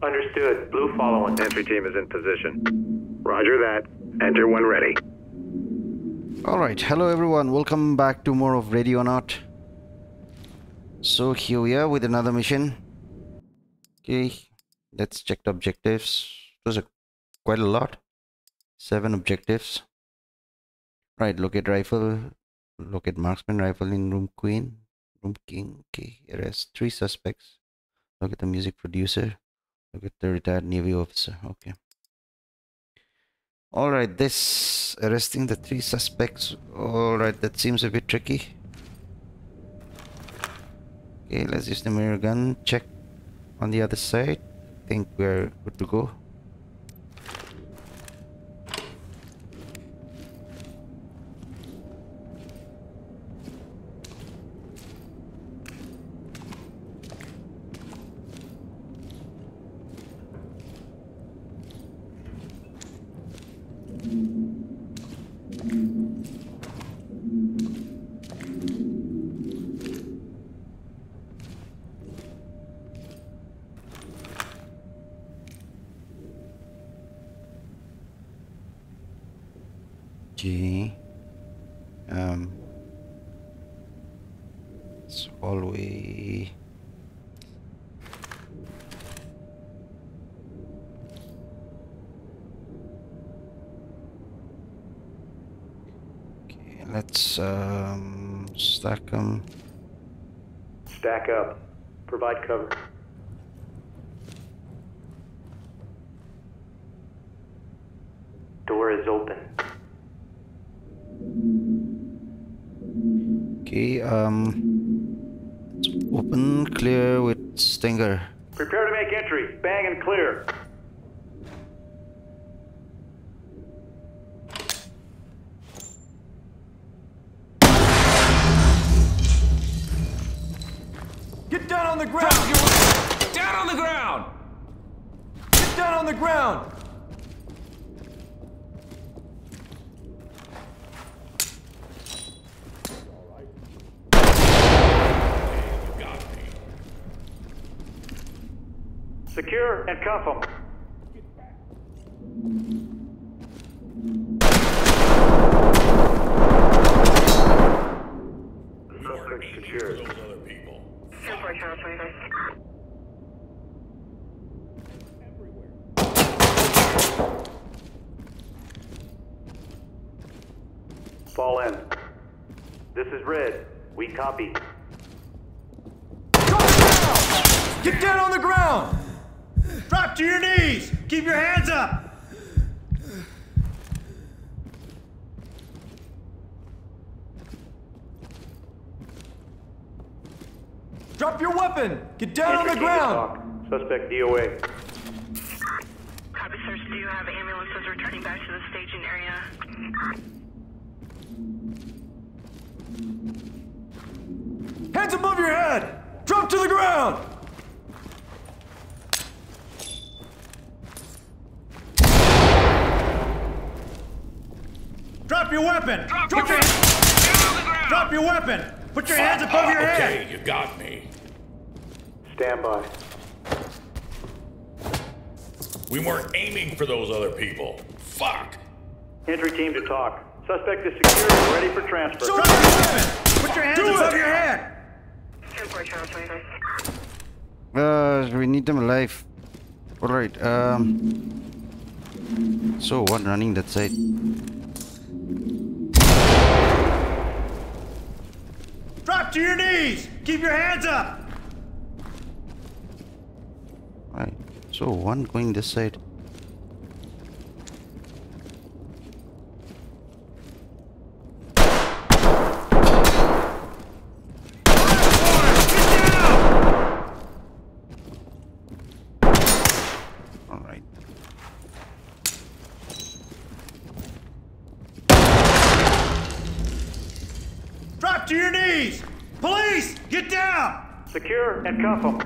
Understood. Blue following. Entry team is in position. Roger that. Enter when ready. Alright, hello everyone, welcome back to more of Ready or Not. So here we are with another mission. Okay, let's check the objectives. Those are quite a lot. Seven objectives. Right, locate rifle, locate marksman rifle in room queen, room king. Okay, arrest three suspects. Look at the music producer. Look at the retired navy officer. Okay. Alright, this arresting the three suspects. Alright, that seems a bit tricky. Okay, let's use the mirror gun. Check on the other side. I think we're good to go. G um it's hallway okay let's um stack them Stack up. Provide cover. Door is open. okay um open clear with stinger Prepare to make entry. Bang and clear. Get down on the ground! Down on the ground! Get down on the ground! Secure and cuff them. Suspect secured. Those other people. Fall in. This is Red. We copy. Get down on the ground! Drop to your knees! Keep your hands up! Drop your weapon! Get down on the ground! TOC. Suspect DOA. Copy, sir. Do you have ambulances returning back to the staging area? Hands above your head! Drop to the ground! Drop your weapon! Drop, your, Drop your weapon! Put your hands above your head! Okay, you got me. Stand by. We weren't aiming for those other people. Fuck! Entry team to TOC. Suspect is secured and ready for transfer. Drop your weapon! Put your hands above your head! 10 Charles 29. Uh, we need them alive. All right. Um. So one running that side. To your knees! Keep your hands up! Right. So one going this side. All right. Drop to your knees! Police! Get down! Secure and cuff them.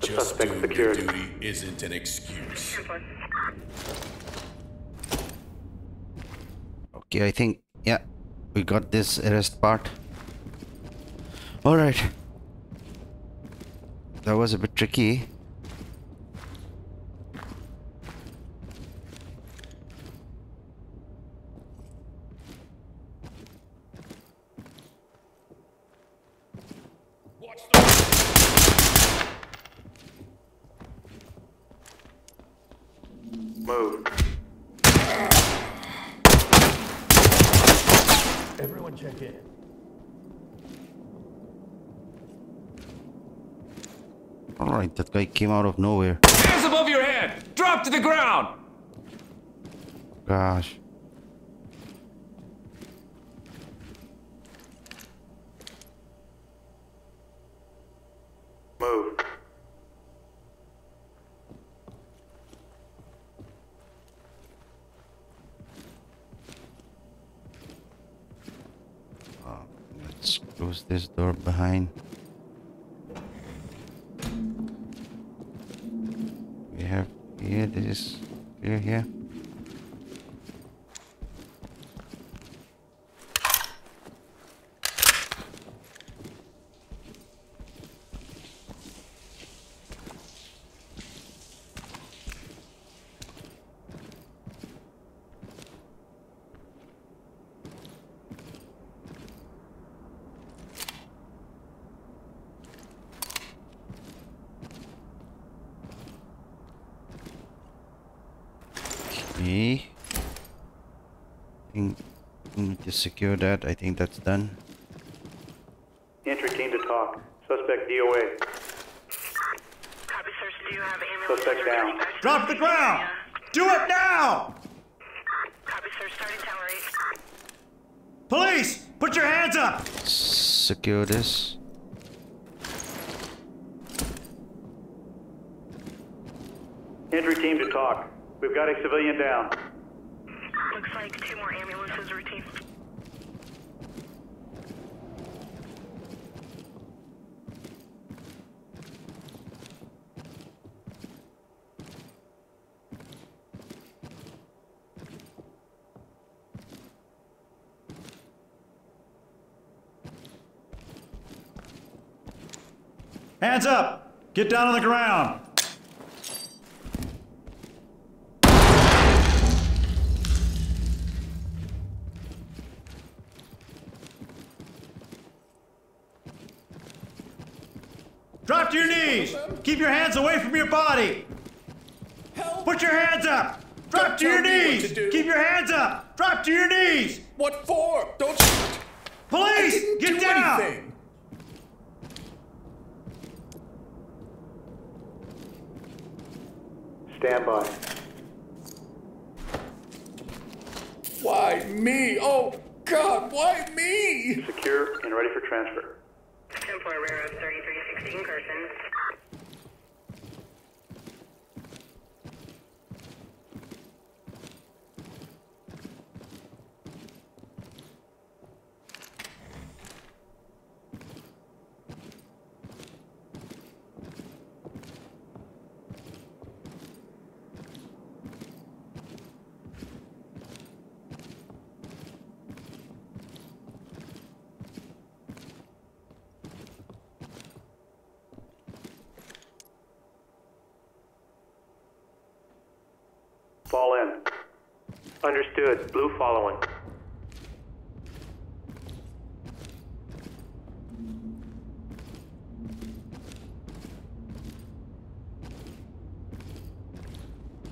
Just Suspect doing secured. your duty isn't an excuse. Okay, I think yeah. we got this arrest part. Alright. That was a bit tricky. Alright, that guy came out of nowhere. Hands above your head! Drop to the ground! Gosh. Move. Uh, let's close this door behind. This is here. Okay. think we need to secure that. I think that's done. Entry team to TOC. Suspect DOA. Copy, sir. Do you have ambulances Suspect down. returning back to Drop the ground! Do it now! Copy, sir. Starting tower 8. Police! Put your hands up! Secure this. Entry team to TOC. We've got a civilian down. Looks like two more ambulances routine. Hands up! Get down on the ground! Drop to your knees! Keep your hands away from your body! Put your hands up! Drop Don't to your tell me what knees! to. Keep your hands up! Drop to your knees! What for? Don't shoot. Police! Get do down! anything. Stand by. Why me? Oh God, why me? Secure and ready for transfer. 10 Railroad 3316 Carson. Fall in. Understood. Blue following.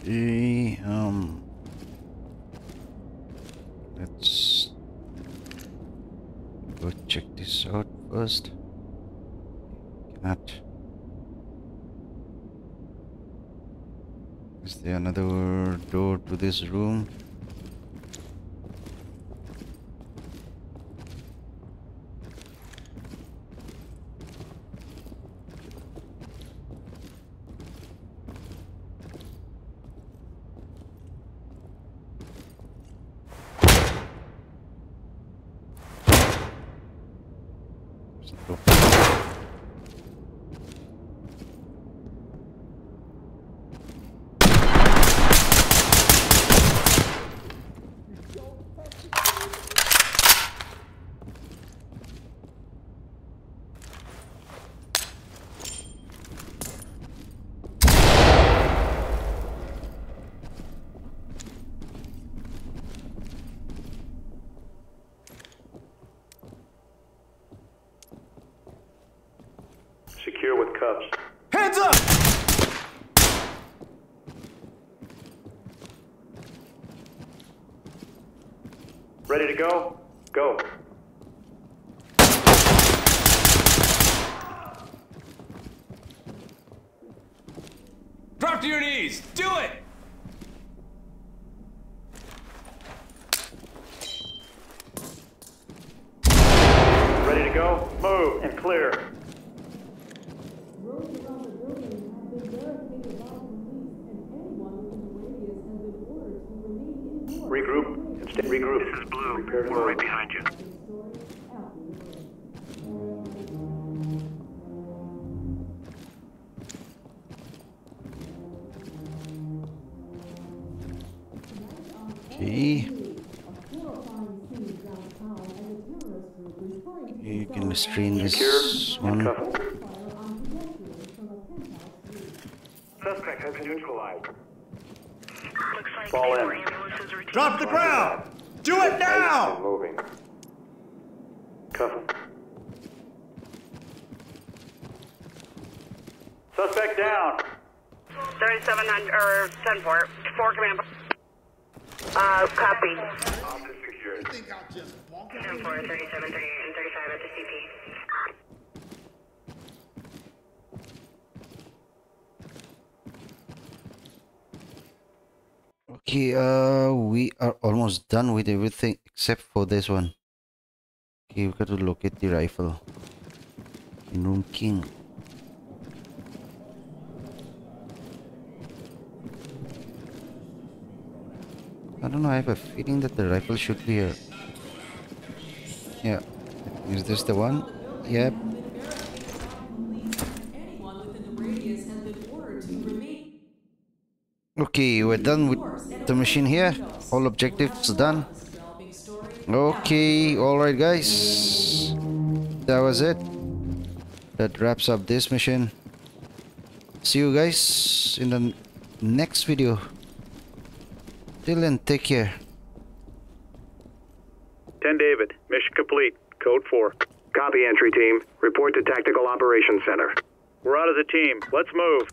Okay, um, let's go check this out first. Is there another door to this room? There's a door. Cuffs. Hands up! Ready to go? Go. Drop to your knees! Do it! Ready to go? Move and clear. Roads around the building have been barricaded by police, and anyone within the radius has been ordered to remain indoors. Regroup and stay. Regroup. This is Blue. Prepare to We're right behind you. Story after the break. Okay. A horrifying scene downtown as a terrorist group is trying to You can restrain this one. cuff him. fire on pedestrians from a penthouse roof. Suspect has been neutralized. Looks like Fall in. Drop the ground! Do it now! Moving. Cuff him. Suspect down. 3700 or 74. 4 command. Uh, copy. Office secured. 10 4, 37, 38, and 35 at the CP. Okay, uh, we are almost done with everything except for this one. Okay, we got to locate the rifle in room king. I don't know, I have a feeling that the rifle should be here. Yeah. Is this the one? Yep. Okay, we're done with the machine here. All objectives done. Developing story. Okay, alright guys. That was it. That wraps up this mission. See you guys in the next video. Till then, take care. 10 David. Mission complete. Code 4. Copy entry team. Report to Tactical Operations Center. We're out as a team. Let's move.